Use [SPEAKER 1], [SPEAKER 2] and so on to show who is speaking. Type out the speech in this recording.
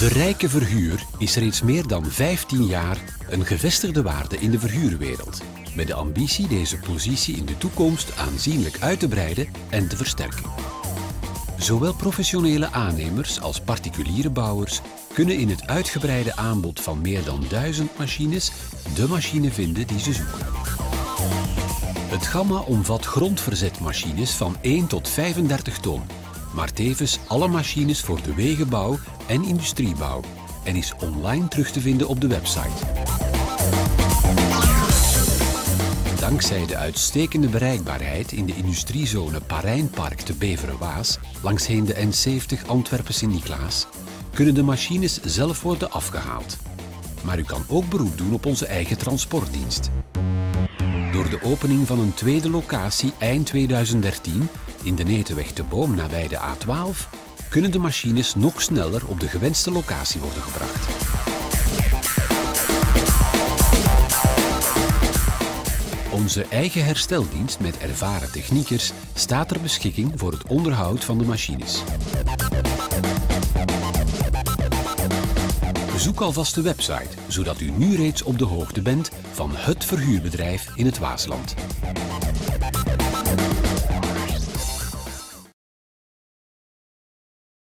[SPEAKER 1] De Rijke Verhuur is reeds meer dan 15 jaar een gevestigde waarde in de verhuurwereld. Met de ambitie deze positie in de toekomst aanzienlijk uit te breiden en te versterken. Zowel professionele aannemers als particuliere bouwers kunnen in het uitgebreide aanbod van meer dan 1000 machines de machine vinden die ze zoeken. Het gamma omvat grondverzetmachines van 1 tot 35 ton, maar tevens alle machines voor de wegenbouw en industriebouw en is online terug te vinden op de website. Dankzij de uitstekende bereikbaarheid in de industriezone Parijnpark te Beveren-Waas, langsheen de N70 Antwerpen-Sint-Niklaas, kunnen de machines zelf worden afgehaald. Maar u kan ook beroep doen op onze eigen transportdienst. Door de opening van een tweede locatie eind 2013 in de Netenweg te Boom nabij de A12 kunnen de machines nog sneller op de gewenste locatie worden gebracht. Onze eigen hersteldienst met ervaren techniekers staat ter beschikking voor het onderhoud van de machines. Bezoek alvast de website, zodat u nu reeds op de hoogte bent van het verhuurbedrijf in het Waasland.